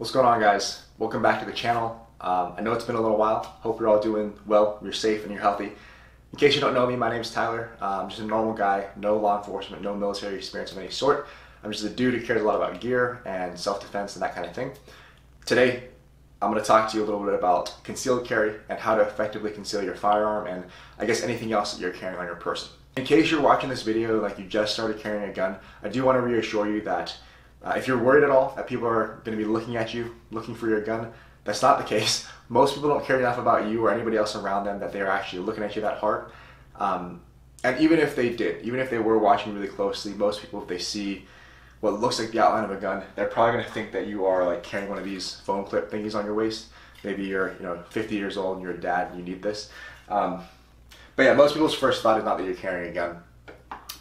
What's going on guys? Welcome back to the channel. Um, I know it's been a little while. Hope you're all doing well, you're safe and you're healthy. In case you don't know me, my name is Tyler. I'm just a normal guy, no law enforcement, no military experience of any sort. I'm just a dude who cares a lot about gear and self-defense and that kind of thing. Today, I'm going to talk to you a little bit about concealed carry and how to effectively conceal your firearm and I guess anything else that you're carrying on your person. In case you're watching this video like you just started carrying a gun, I do want to reassure you that uh, if you're worried at all that people are going to be looking at you, looking for your gun, that's not the case. Most people don't care enough about you or anybody else around them that they're actually looking at you that hard. Um, and even if they did, even if they were watching really closely, most people, if they see what looks like the outline of a gun, they're probably going to think that you are like carrying one of these phone clip thingies on your waist. Maybe you're, you know, 50 years old and you're a dad and you need this. Um, but yeah, most people's first thought is not that you're carrying a gun.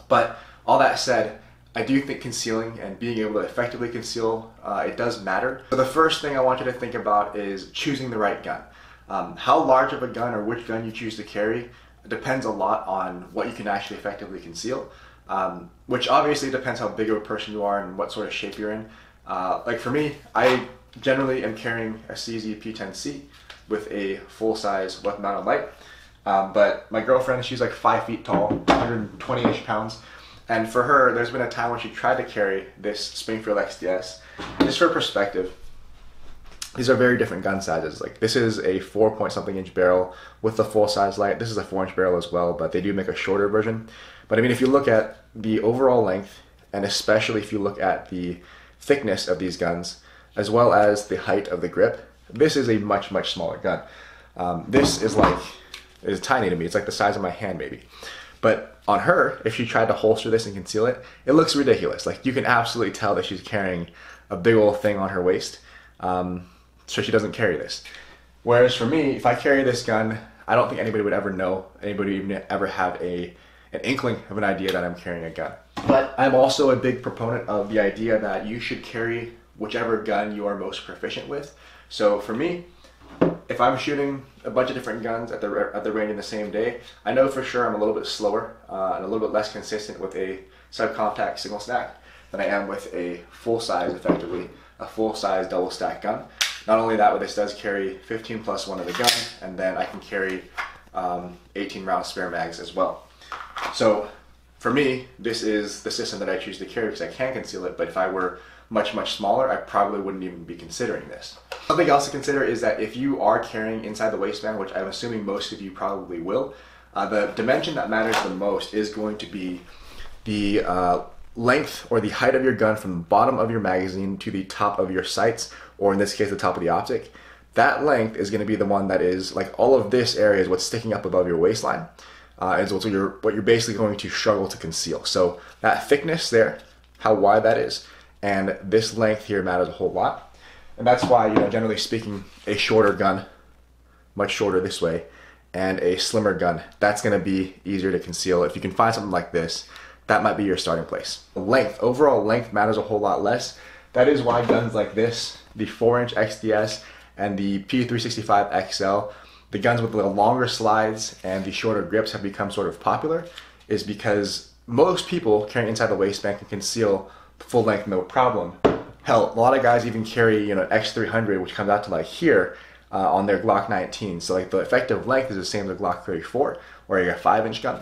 But all that said, I do think concealing and being able to effectively conceal, uh, it does matter. So the first thing I want you to think about is choosing the right gun. Um, how large of a gun or which gun you choose to carry depends a lot on what you can actually effectively conceal, um, which obviously depends how big of a person you are and what sort of shape you're in. Uh, like for me, I generally am carrying a CZ P10C with a full-size weapon-mounted light. Um, but my girlfriend, she's like five feet tall, 120-ish pounds. And for her, there's been a time when she tried to carry this Springfield XDS. Just for perspective, these are very different gun sizes. Like this is a four point something inch barrel with the full size light. This is a four inch barrel as well, but they do make a shorter version. But I mean, if you look at the overall length, and especially if you look at the thickness of these guns, as well as the height of the grip, this is a much, much smaller gun. Um, this is like, is tiny to me. It's like the size of my hand maybe. But on her, if she tried to holster this and conceal it, it looks ridiculous. Like you can absolutely tell that she's carrying a big old thing on her waist. Um, so she doesn't carry this. Whereas for me, if I carry this gun, I don't think anybody would ever know, anybody would even ever have a an inkling of an idea that I'm carrying a gun. But I'm also a big proponent of the idea that you should carry whichever gun you are most proficient with. So for me, if I'm shooting a bunch of different guns at the at the range in the same day, I know for sure I'm a little bit slower uh, and a little bit less consistent with a subcompact single stack than I am with a full size, effectively a full size double stack gun. Not only that, but this does carry 15 plus one of the gun, and then I can carry um, 18 round spare mags as well. So for me, this is the system that I choose to carry because I can conceal it. But if I were much, much smaller, I probably wouldn't even be considering this. Something else to consider is that if you are carrying inside the waistband, which I'm assuming most of you probably will, uh, the dimension that matters the most is going to be the uh, length or the height of your gun from the bottom of your magazine to the top of your sights, or in this case, the top of the optic. That length is going to be the one that is like all of this area is what's sticking up above your waistline. Uh, is what you're what you're basically going to struggle to conceal. So that thickness there, how wide that is, and this length here matters a whole lot. And that's why, you know, generally speaking, a shorter gun, much shorter this way, and a slimmer gun, that's gonna be easier to conceal. If you can find something like this, that might be your starting place. Length, overall length matters a whole lot less. That is why guns like this, the 4-inch XDS and the P365 XL, the guns with the longer slides and the shorter grips have become sort of popular, is because most people carrying inside the waistband can conceal full length no problem. Hell, a lot of guys even carry you know X300, which comes out to like here uh, on their Glock 19. So like the effective length is the same as a Glock 34 or a five inch gun.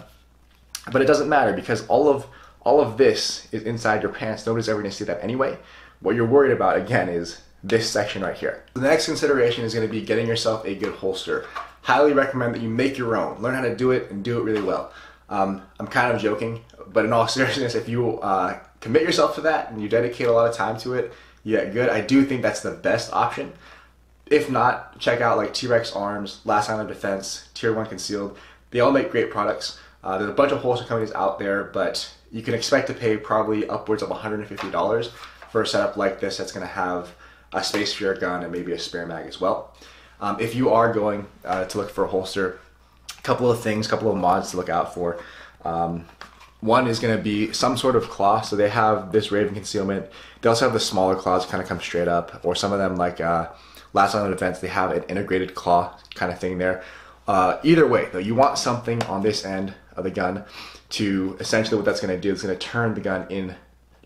But it doesn't matter because all of all of this is inside your pants. Nobody's ever gonna see that anyway. What you're worried about again is this section right here. The next consideration is gonna be getting yourself a good holster. Highly recommend that you make your own. Learn how to do it and do it really well. Um, I'm kind of joking, but in all seriousness, if you uh, commit yourself to that and you dedicate a lot of time to it, you get good. I do think that's the best option. If not, check out like T-Rex Arms, Last Line of Defense, Tier 1 Concealed. They all make great products. Uh, there's a bunch of holster companies out there, but you can expect to pay probably upwards of $150 for a setup like this that's going to have a space for your gun and maybe a spare mag as well. Um, if you are going uh, to look for a holster, a couple of things, a couple of mods to look out for. Um, one is going to be some sort of claw. So they have this Raven concealment. They also have the smaller claws kind of come straight up, or some of them like uh, Last Line of Defense, they have an integrated claw kind of thing there. Uh, either way, though, you want something on this end of the gun to essentially what that's going to do is going to turn the gun in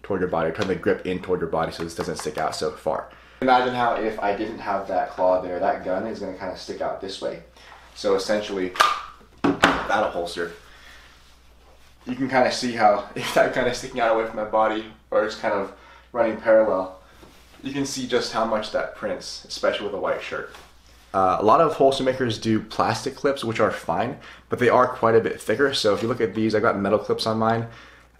toward your body, turn the grip in toward your body so this doesn't stick out so far. Imagine how if I didn't have that claw there, that gun is going to kind of stick out this way. So essentially, that'll holster. You can kind of see how if that kind of sticking out away from my body or it's kind of running parallel, you can see just how much that prints, especially with a white shirt. Uh, a lot of holster makers do plastic clips, which are fine, but they are quite a bit thicker. So if you look at these, I've got metal clips on mine.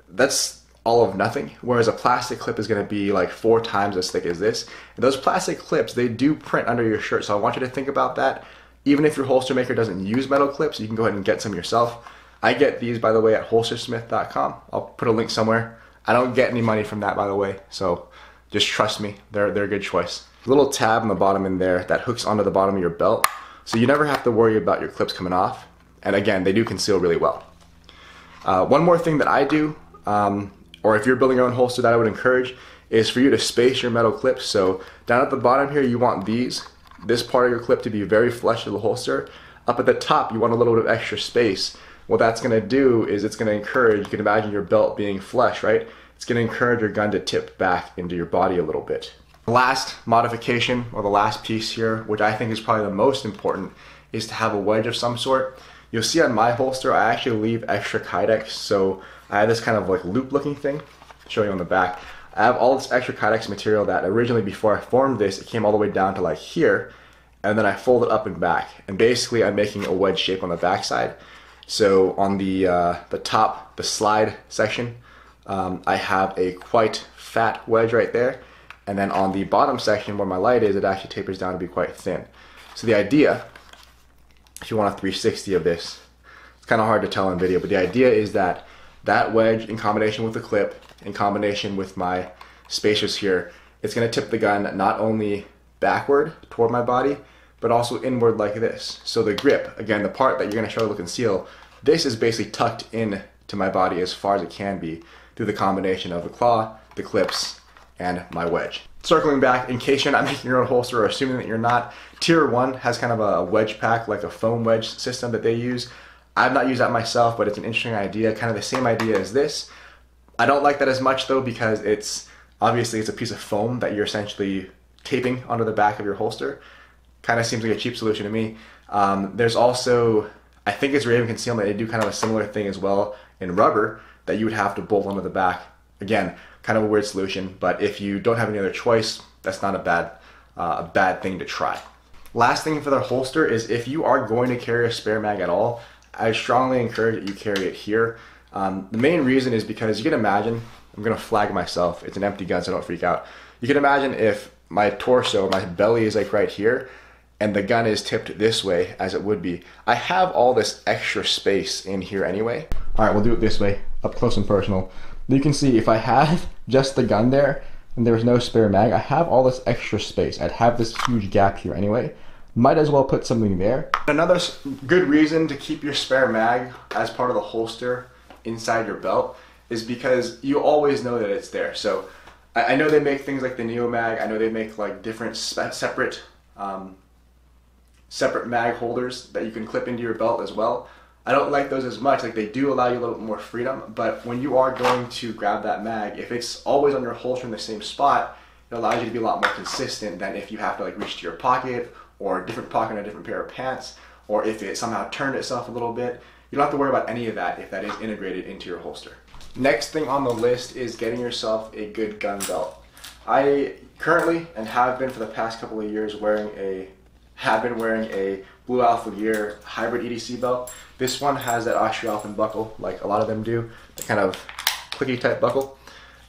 That's all of nothing. Whereas a plastic clip is going to be like four times as thick as this. And those plastic clips, they do print under your shirt. So I want you to think about that. Even if your holster maker doesn't use metal clips, you can go ahead and get some yourself. I get these, by the way, at holstersmith.com. I'll put a link somewhere. I don't get any money from that, by the way. So just trust me, they're, they're a good choice little tab on the bottom in there that hooks onto the bottom of your belt. So you never have to worry about your clips coming off. And again, they do conceal really well. Uh, one more thing that I do, um, or if you're building your own holster that I would encourage, is for you to space your metal clips. So down at the bottom here, you want these, this part of your clip to be very flush to the holster. Up at the top, you want a little bit of extra space. What that's gonna do is it's gonna encourage, you can imagine your belt being flush, right? It's gonna encourage your gun to tip back into your body a little bit. The last modification, or the last piece here, which I think is probably the most important, is to have a wedge of some sort. You'll see on my holster, I actually leave extra kydex, so I have this kind of like loop looking thing, show you on the back. I have all this extra kydex material that originally before I formed this, it came all the way down to like here, and then I fold it up and back. And basically I'm making a wedge shape on the back side. So on the, uh, the top, the slide section, um, I have a quite fat wedge right there and then on the bottom section where my light is, it actually tapers down to be quite thin. So the idea, if you want a 360 of this, it's kind of hard to tell in video, but the idea is that that wedge in combination with the clip, in combination with my spacers here, it's going to tip the gun not only backward toward my body, but also inward like this. So the grip, again, the part that you're going to struggle to conceal, this is basically tucked in to my body as far as it can be through the combination of the claw, the clips, and my wedge. Circling back, in case you're not making your own holster or assuming that you're not, Tier 1 has kind of a wedge pack, like a foam wedge system that they use. I've not used that myself, but it's an interesting idea, kind of the same idea as this. I don't like that as much though because it's obviously it's a piece of foam that you're essentially taping onto the back of your holster. Kind of seems like a cheap solution to me. Um, there's also, I think it's Raven Concealment, they do kind of a similar thing as well in rubber that you would have to bolt onto the back. Again, kind of a weird solution, but if you don't have any other choice, that's not a bad, uh, a bad thing to try. Last thing for the holster is if you are going to carry a spare mag at all, I strongly encourage that you carry it here. Um, the main reason is because you can imagine, I'm gonna flag myself, it's an empty gun so don't freak out. You can imagine if my torso, my belly is like right here, and the gun is tipped this way as it would be. I have all this extra space in here anyway. All right, we'll do it this way, up close and personal you can see if I had just the gun there and there was no spare mag, I have all this extra space. I'd have this huge gap here anyway. Might as well put something there. Another good reason to keep your spare mag as part of the holster inside your belt is because you always know that it's there. So I, know they make things like the Neo Mag. I know they make like different separate um, separate mag holders that you can clip into your belt as well. I don't like those as much. Like they do allow you a little bit more freedom, but when you are going to grab that mag, if it's always on your holster in the same spot, it allows you to be a lot more consistent than if you have to like reach to your pocket or a different pocket in a different pair of pants, or if it somehow turned itself a little bit. You don't have to worry about any of that if that is integrated into your holster. Next thing on the list is getting yourself a good gun belt. I currently and have been for the past couple of years wearing a have been wearing a Blue Alpha Gear hybrid EDC belt. This one has that AustriAlpin buckle, like a lot of them do, the kind of clicky type buckle.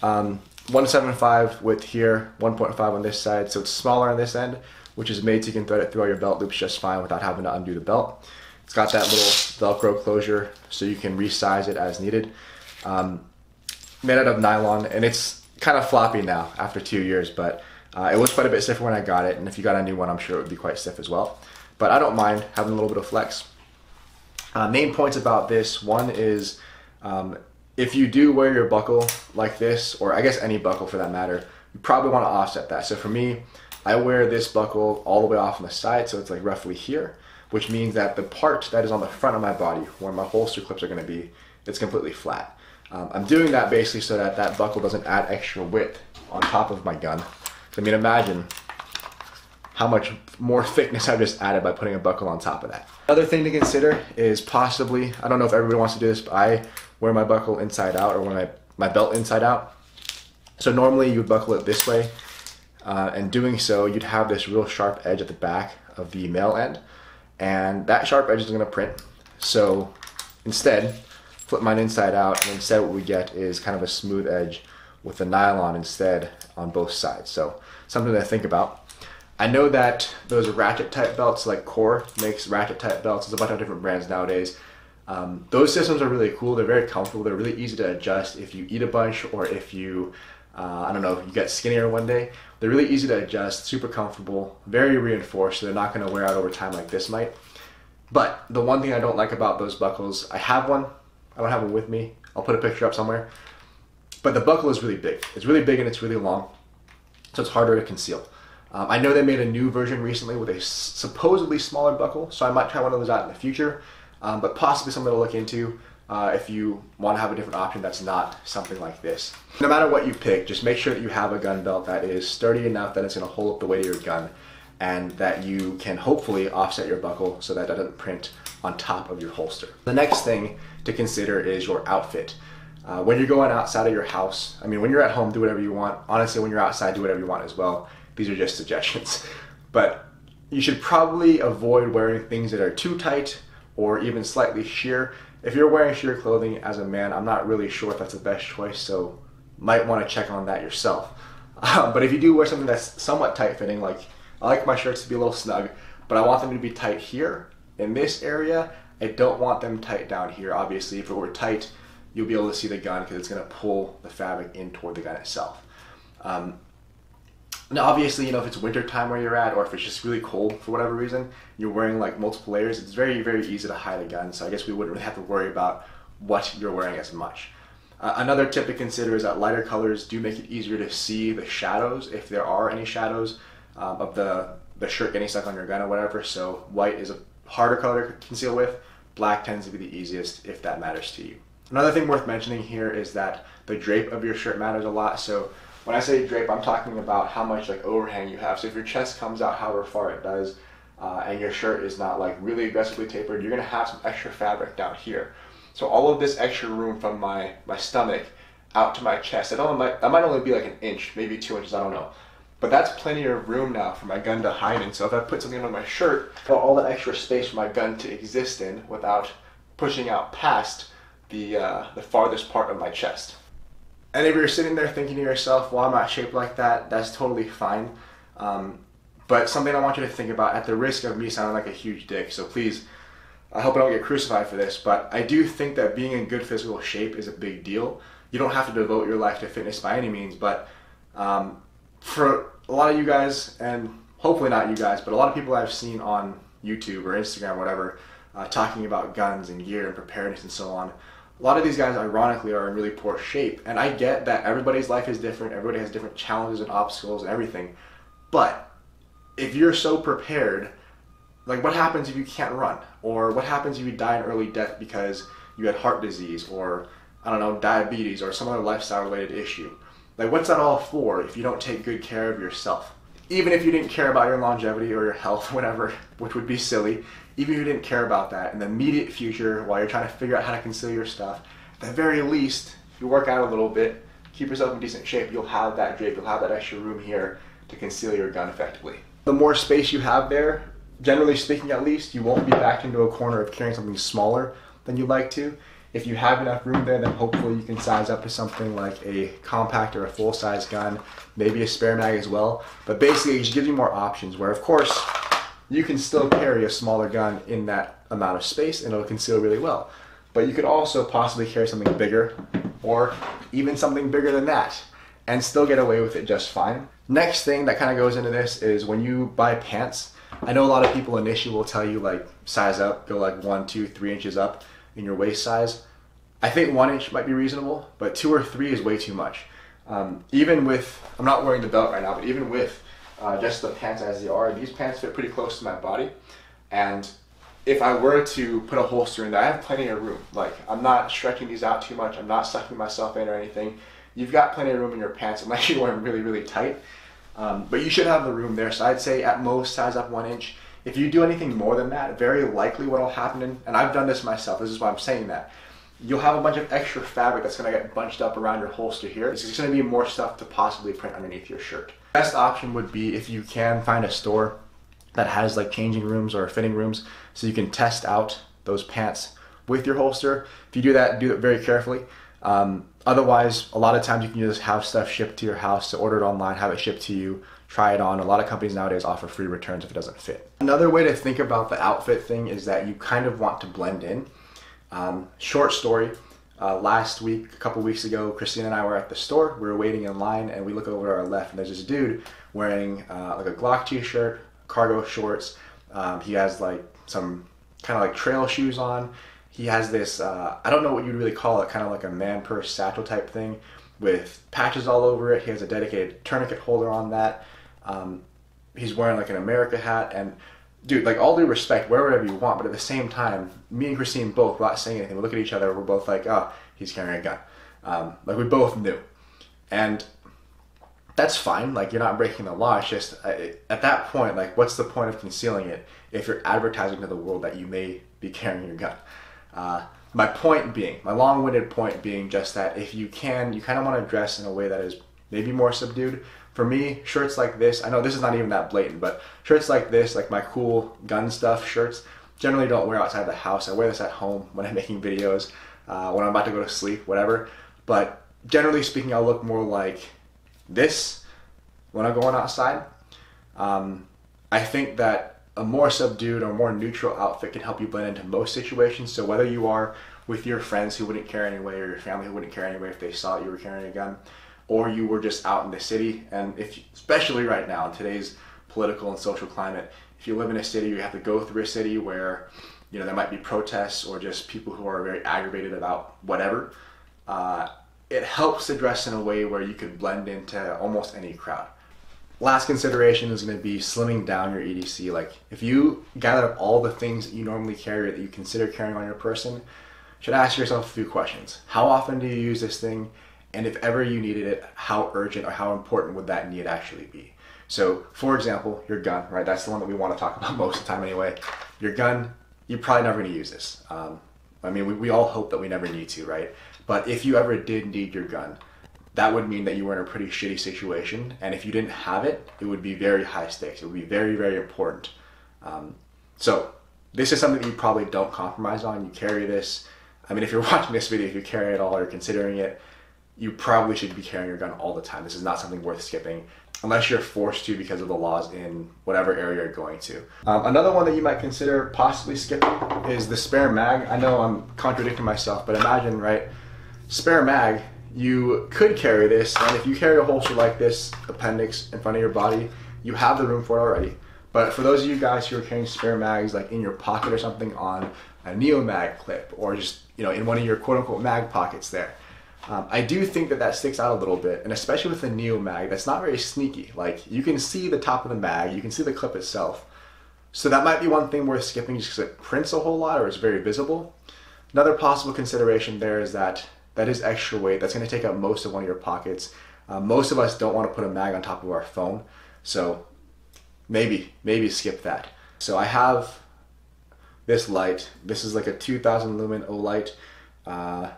Um, 175 width here, 1.5 on this side, so it's smaller on this end, which is made so you can thread it through all your belt loops just fine without having to undo the belt. It's got that little Velcro closure so you can resize it as needed. Um, made out of nylon, and it's kind of floppy now after two years, but uh, it was quite a bit stiffer when I got it, and if you got a new one, I'm sure it would be quite stiff as well. But I don't mind having a little bit of flex. Uh, main points about this, one is um, if you do wear your buckle like this, or I guess any buckle for that matter, you probably want to offset that. So for me, I wear this buckle all the way off on the side, so it's like roughly here, which means that the part that is on the front of my body, where my holster clips are going to be, it's completely flat. Um, I'm doing that basically so that that buckle doesn't add extra width on top of my gun. I mean, imagine how much more thickness I've just added by putting a buckle on top of that. Another thing to consider is possibly, I don't know if everybody wants to do this, but I wear my buckle inside out or wear my, my belt inside out. So normally you would buckle it this way, uh, and doing so, you'd have this real sharp edge at the back of the male end, and that sharp edge is gonna print. So instead, flip mine inside out, and instead what we get is kind of a smooth edge with the nylon instead on both sides. So something to think about. I know that those ratchet type belts, like Kore makes ratchet type belts. There's a bunch of different brands nowadays. Um, those systems are really cool. They're very comfortable. They're really easy to adjust if you eat a bunch or if you, uh, I don't know, you get skinnier one day. They're really easy to adjust, super comfortable, very reinforced. So they're not going to wear out over time like this might. But the one thing I don't like about those buckles, I have one. I don't have one with me. I'll put a picture up somewhere. But the buckle is really big. It's really big and it's really long, so it's harder to conceal. Um, I know they made a new version recently with a supposedly smaller buckle, so I might try one of those out in the future, um, but possibly something to look into uh, if you want to have a different option that's not something like this. No matter what you pick, just make sure that you have a gun belt that is sturdy enough that it's going to hold up the weight of your gun and that you can hopefully offset your buckle so that it doesn't print on top of your holster. The next thing to consider is your outfit. Uh, when you're going outside of your house, I mean, when you're at home, do whatever you want. Honestly, when you're outside, do whatever you want as well. These are just suggestions. But you should probably avoid wearing things that are too tight or even slightly sheer. If you're wearing sheer clothing as a man, I'm not really sure if that's the best choice, so might want to check on that yourself. Um, but if you do wear something that's somewhat tight fitting, like I like my shirts to be a little snug, but I want them to be tight here in this area. I don't want them tight down here. Obviously, if it were tight, you'll be able to see the gun because it's going to pull the fabric in toward the gun itself. Um, now, obviously, you know, if it's winter time where you're at, or if it's just really cold for whatever reason, you're wearing like multiple layers, it's very, very easy to hide a gun. So I guess we wouldn't really have to worry about what you're wearing as much. Uh, another tip to consider is that lighter colors do make it easier to see the shadows, if there are any shadows um, of the, the shirt getting stuck on your gun or whatever. So white is a harder color to conceal with. Black tends to be the easiest if that matters to you. Another thing worth mentioning here is that the drape of your shirt matters a lot. So when I say drape, I'm talking about how much like overhang you have. So if your chest comes out however far it does, uh, and your shirt is not like really aggressively tapered, you're gonna have some extra fabric down here. So all of this extra room from my, my stomach out to my chest, only might, that might only be like an inch, maybe two inches, I don't know. But that's plenty of room now for my gun to hide in. So if I put something on my shirt, all that extra space for my gun to exist in without pushing out past the, uh, the farthest part of my chest. And if you're sitting there thinking to yourself, well, I'm not shaped like that, that's totally fine. Um, but something I want you to think about at the risk of me sounding like a huge dick, so please, I hope I don't get crucified for this, but I do think that being in good physical shape is a big deal. You don't have to devote your life to fitness by any means, but um, for a lot of you guys, and hopefully not you guys, but a lot of people I've seen on YouTube or Instagram, whatever, uh, talking about guns and gear and preparedness and so on. A lot of these guys ironically are in really poor shape and i get that everybody's life is different everybody has different challenges and obstacles and everything but if you're so prepared like what happens if you can't run? Or what happens if you die an early death because you had heart disease or i don't know diabetes or some other lifestyle related issue like what's that all for if you don't take good care of yourself even if you didn't care about your longevity or your health whatever which would be silly even if you didn't care about that in the immediate future while you're trying to figure out how to conceal your stuff, at the very least, if you work out a little bit, keep yourself in decent shape, you'll have that drape, you'll have that extra room here to conceal your gun effectively. The more space you have there, generally speaking at least, you won't be backed into a corner of carrying something smaller than you'd like to. If you have enough room there, then hopefully you can size up to something like a compact or a full-size gun, maybe a spare mag as well. But basically, it just gives you more options where, of course, you can still carry a smaller gun in that amount of space and it'll conceal really well. But you could also possibly carry something bigger or even something bigger than that and still get away with it just fine. Next thing that kind of goes into this is when you buy pants, I know a lot of people initially will tell you like size up, go like one, two, three inches up in your waist size. I think one inch might be reasonable, but two or three is way too much. Um, even with, I'm not wearing the belt right now, but even with uh, just the pants as they are. These pants fit pretty close to my body, and if I were to put a holster in there, I have plenty of room. Like I'm not stretching these out too much. I'm not sucking myself in or anything. You've got plenty of room in your pants unless you're wearing really really tight. Um, but you should have the room there. So I'd say at most size up one inch. If you do anything more than that, very likely what will happen, and I've done this myself, this is why I'm saying that, you'll have a bunch of extra fabric that's gonna get bunched up around your holster here. It's just gonna be more stuff to possibly print underneath your shirt. Best option would be if you can find a store that has like changing rooms or fitting rooms so you can test out those pants with your holster. If you do that, do it very carefully. Um, otherwise, a lot of times you can just have stuff shipped to your house, to order it online, have it shipped to you, try it on. A lot of companies nowadays offer free returns if it doesn't fit. Another way to think about the outfit thing is that you kind of want to blend in. Um, short story. Uh, last week, a couple weeks ago, Christina and I were at the store. We were waiting in line, and we look over to our left, and there's this dude wearing uh, like a Glock t-shirt, cargo shorts. Um, he has like some kind of like trail shoes on. He has this, uh, I don't know what you'd really call it, kind of like a man purse satchel type thing with patches all over it. He has a dedicated tourniquet holder on that. Um, he's wearing like an America hat and dude, like all due respect, wear whatever you want, but at the same time, me and Christine both, without saying anything, we look at each other, we're both like, oh, he's carrying a gun. Um, like we both knew. And that's fine. Like you're not breaking the law. It's just uh, at that point, like what's the point of concealing it if you're advertising to the world that you may be carrying your gun? Uh, my point being, my long-winded point being, just that if you can, you kind of want to dress in a way that is maybe more subdued. For me, shirts like this, I know this is not even that blatant, but shirts like this, like my cool gun stuff shirts, generally don't wear outside the house. I wear this at home when I'm making videos, uh, when I'm about to go to sleep, whatever. But generally speaking, I'll look more like this when I'm going outside. Um, I think that a more subdued or more neutral outfit can help you blend into most situations. So whether you are with your friends who wouldn't care anyway, or your family who wouldn't care anyway if they saw you were carrying a gun, or you were just out in the city, and if especially right now in today's political and social climate, if you live in a city, you have to go through a city where you know there might be protests or just people who are very aggravated about whatever. Uh, it helps to dress in a way where you can blend into almost any crowd. Last consideration is going to be slimming down your EDC. Like if you gather up all the things that you normally carry that you consider carrying on your person, you should ask yourself a few questions. How often do you use this thing? And if ever you needed it, how urgent or how important would that need actually be? So, for example, your gun, right? That's the one that we want to talk about most of the time anyway. Your gun, you're probably never going to use this. Um, I mean, we, we all hope that we never need to, right? But if you ever did need your gun, that would mean that you were in a pretty shitty situation. And if you didn't have it, it would be very high stakes. It would be very, very important. Um, so this is something that you probably don't compromise on. You carry this. I mean, if you're watching this video, if you carry it all or considering it, you probably should be carrying your gun all the time. This is not something worth skipping unless you're forced to because of the laws in whatever area you're going to. Um, another one that you might consider possibly skipping is the spare mag. I know I'm contradicting myself, but imagine, right, spare mag, you could carry this, and if you carry a holster like this appendix in front of your body, you have the room for it already. But for those of you guys who are carrying spare mags like in your pocket or something on a Neo Mag clip or just you know in one of your quote unquote mag pockets there, um, I do think that that sticks out a little bit, and especially with the Neo Mag, that's not very sneaky. Like you can see the top of the mag, you can see the clip itself. So that might be one thing worth skipping just because it prints a whole lot or it's very visible. Another possible consideration there is that that is extra weight. That's going to take up most of one of your pockets. Uh, most of us don't want to put a mag on top of our phone, so maybe maybe skip that. So I have this light. This is like a 2000 lumen Olight. Uh,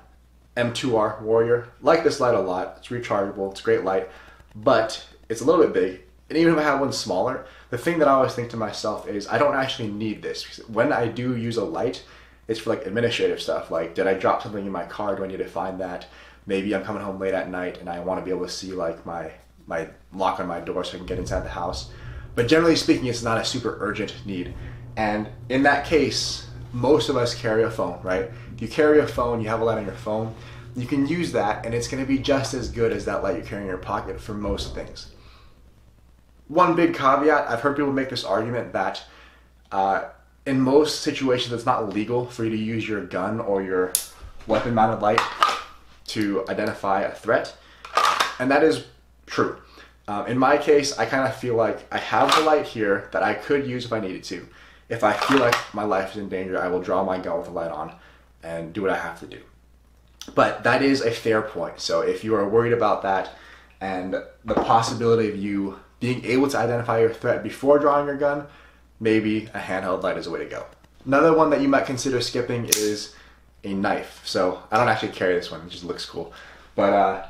M2R Warrior. Like this light a lot. It's rechargeable. It's a great light, but it's a little bit big. And even if I had one smaller, the thing that I always think to myself is I don't actually need this. When I do use a light, it's for like administrative stuff. Like, did I drop something in my car? Do I need to find that? Maybe I'm coming home late at night and I want to be able to see like my my lock on my door so I can get inside the house. But generally speaking, it's not a super urgent need. And in that case, most of us carry a phone, right? If you carry a phone, you have a light on your phone, you can use that and it's going to be just as good as that light you're carrying in your pocket for most things. One big caveat, I've heard people make this argument that uh, in most situations it's not legal for you to use your gun or your weapon mounted light to identify a threat. And that is true. Um, in my case, I kind of feel like I have the light here that I could use if I needed to if I feel like my life is in danger, I will draw my gun with the light on and do what I have to do. But that is a fair point. So if you are worried about that and the possibility of you being able to identify your threat before drawing your gun, maybe a handheld light is the way to go. Another one that you might consider skipping is a knife. So I don't actually carry this one, it just looks cool. But uh,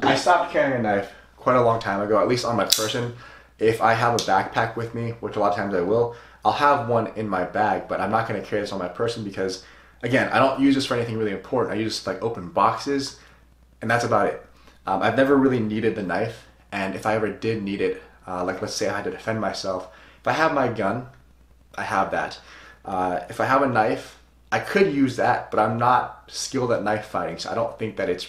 I stopped carrying a knife quite a long time ago, at least on my person. If I have a backpack with me, which a lot of times I will, I'll have one in my bag, but I'm not gonna carry this on my person because again, I don't use this for anything really important. I use like open boxes and that's about it. Um, I've never really needed the knife and if I ever did need it, uh, like let's say I had to defend myself, if I have my gun, I have that. Uh, if I have a knife, I could use that, but I'm not skilled at knife fighting, so I don't think that it's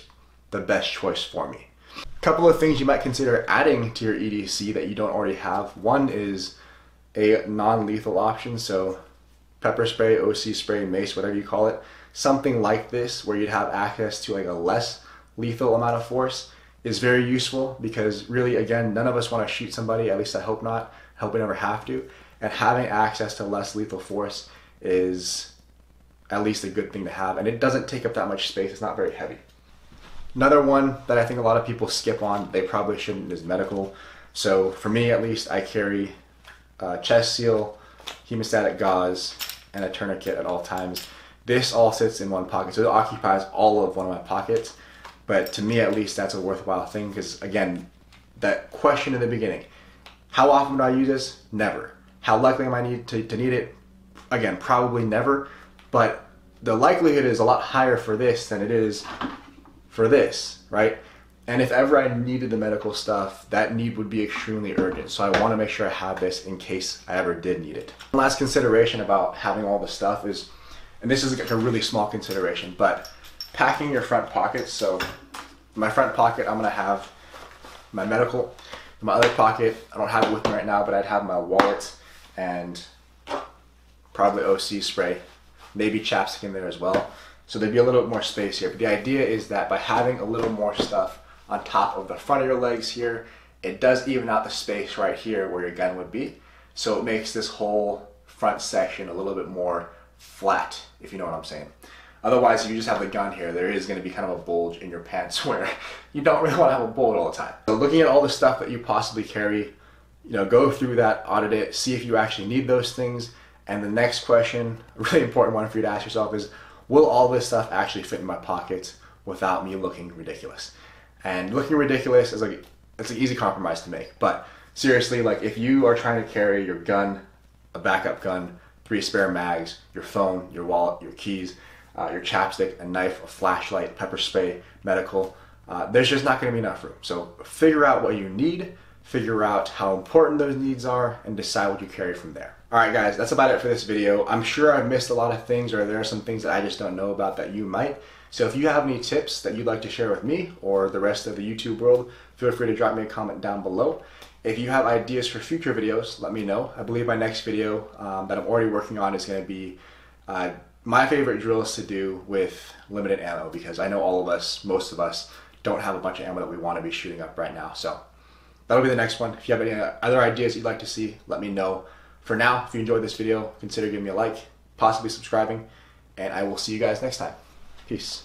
the best choice for me. A couple of things you might consider adding to your EDC that you don't already have. One is a non-lethal option, so pepper spray, OC spray, mace, whatever you call it. Something like this where you'd have access to like a less lethal amount of force is very useful because really again none of us want to shoot somebody at least i hope not hope never have to. And having access to less lethal force is at least a good thing to have. And it doesn't take up that much space. It's not very heavy. Another one that i think a lot of people skip on they probably shouldn't is medical. So for me at least i carry a chest seal hemostatic gauze and a tourniquet at all times. This all sits in one pocket. So it occupies all of one of my pockets. But to me, at least, that's a worthwhile thing because, again, that question in the beginning how often do I use this? Never. How likely am I need to, to need it? Again, probably never. But the likelihood is a lot higher for this than it is for this, right? And if ever I needed the medical stuff, that need would be extremely urgent. So I want to make sure I have this in case I ever did need it. One last consideration about having all the stuff is, and this is like a really small consideration, but packing your front pockets. So my front pocket, I'm gonna have my medical. In my other pocket, I don't have it with me right now, but I'd have my wallet and probably OC spray, maybe chapstick in there as well. So there'd be a little bit more space here. But the idea is that by having a little more stuff on top of the front of your legs here, it does even out the space right here where your gun would be. So it makes this whole front section a little bit more flat, if you know what I'm saying. Otherwise, if you just have the gun here, there is going to be kind of a bulge in your pants where you don't really want to have a bulge all the time. So looking at all the stuff that you possibly carry, you know, go through that, audit it, see if you actually need those things. And the next question, a really important one for you to ask yourself is, will all this stuff actually fit in my pockets without me looking ridiculous? And looking ridiculous is like, it's an easy compromise to make. But seriously, like if you are trying to carry your gun, a backup gun, three spare mags, your phone, your wallet, your keys, uh, your chapstick, a knife, a flashlight, pepper spray, medical. Uh, there's just not going to be enough room. So figure out what you need, figure out how important those needs are, and decide what you carry from there. All right, guys, that's about it for this video. I'm sure I've missed a lot of things, or there are some things that I just don't know about that you might. So if you have any tips that you'd like to share with me or the rest of the YouTube world, feel free to drop me a comment down below. If you have ideas for future videos, let me know. I believe my next video um, that I'm already working on is going to be uh, my favorite drills to do with limited ammo because I know all of us, most of us, don't have a bunch of ammo that we want to be shooting up right now. So that'll be the next one. If you have any uh, other ideas you'd like to see, let me know. For now, if you enjoyed this video, consider giving me a like, possibly subscribing, and I will see you guys next time. Peace.